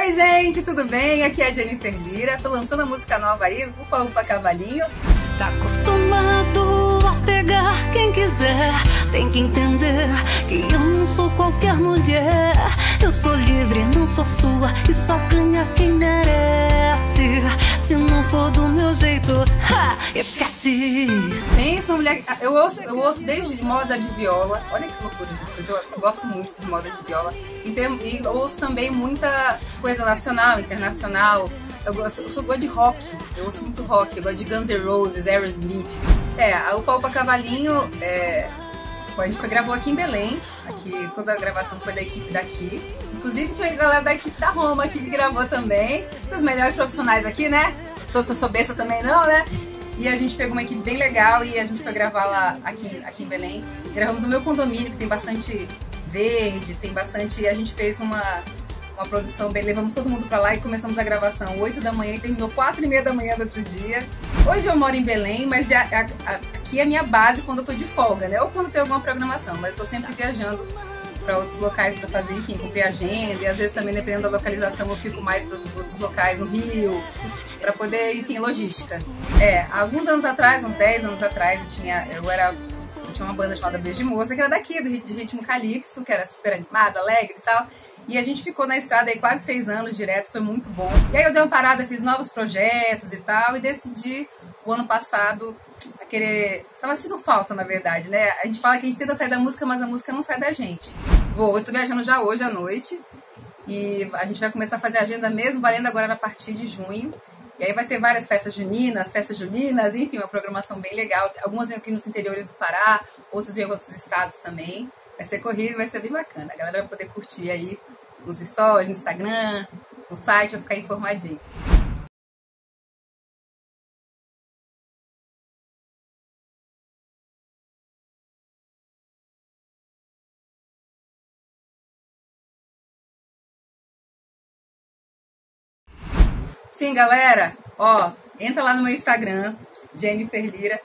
Oi, gente, tudo bem? Aqui é a Jennifer Lira. Tô lançando a música nova aí, Upa Upa Cavalinho. Tá acostumado quiser. Tem que entender que eu não sou qualquer mulher. Eu sou livre, não sou sua e só ganha quem merece. Se não for do meu jeito, ha, esquece. Mulher. Eu ouço, eu ouço desde moda de viola. Olha que loucura de coisa. Eu gosto muito de moda de viola. E, tem, e ouço também muita coisa nacional, internacional. Eu, gosto, eu sou boa de rock, eu ouço muito rock, eu gosto de Guns N' Roses, Aerosmith. É, o Palpa Cavalinho, é, a gente foi, gravou aqui em Belém, aqui, toda a gravação foi da equipe daqui. Inclusive tinha a galera da equipe da Roma aqui que gravou também. Os melhores profissionais aqui, né? Sou, sou besta também não, né? E a gente pegou uma equipe bem legal e a gente foi gravar lá aqui, aqui em Belém. Gravamos no meu condomínio, que tem bastante verde, tem bastante. A gente fez uma, uma produção bem. Levamos todo mundo pra lá e começamos a gravação 8 da manhã e terminou 4 e meia da manhã do outro dia. Hoje eu moro em Belém, mas a, a, aqui é a minha base quando eu tô de folga, né? Ou quando tem alguma programação, mas eu tô sempre viajando para outros locais para fazer, enfim, cumprir agenda. E às vezes também, dependendo da localização, eu fico mais para outros locais no Rio, para poder, enfim, logística. É, alguns anos atrás, uns 10 anos atrás, eu tinha, eu era tinha uma banda chamada Beijo de Moça, que era daqui, do, de ritmo calypso, que era super animado, alegre e tal. E a gente ficou na estrada aí quase seis anos direto, foi muito bom. E aí eu dei uma parada, fiz novos projetos e tal, e decidi o ano passado a querer. Tava sentindo falta, na verdade, né? A gente fala que a gente tenta sair da música, mas a música não sai da gente. Vou, eu tô viajando já hoje à noite. E a gente vai começar a fazer a agenda mesmo, valendo agora a partir de junho. E aí vai ter várias festas juninas, festas juninas, enfim, uma programação bem legal. Algumas aqui nos interiores do Pará, outros em outros estados também. Vai ser corrido, vai ser bem bacana. A galera vai poder curtir aí nos stories, no Instagram, no site, vai ficar informadinho. Sim, galera, ó, entra lá no meu Instagram, Jennifer Lira,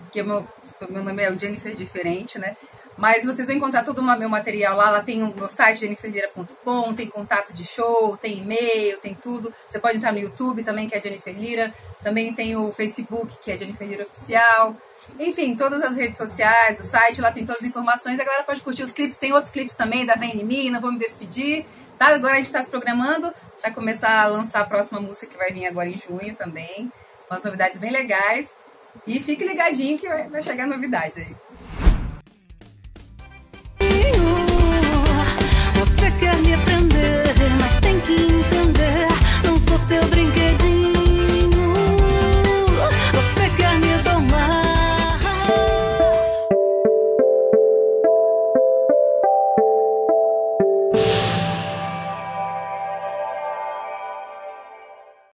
porque meu, meu nome é Jennifer Diferente, né? Mas vocês vão encontrar todo o meu material lá. Lá tem o meu site, jenniferlira.com, tem contato de show, tem e-mail, tem tudo. Você pode entrar no YouTube também, que é Jennifer Lira. Também tem o Facebook, que é Jennifer Lira Oficial. Enfim, todas as redes sociais, o site, lá tem todas as informações. A galera pode curtir os clipes. Tem outros clipes também da Vem em Mim, não vou me despedir. Tá? Agora a gente está programando para começar a lançar a próxima música que vai vir agora em junho também. Umas novidades bem legais. E fique ligadinho que vai, vai chegar novidade aí. Você quer me prender, mas tem que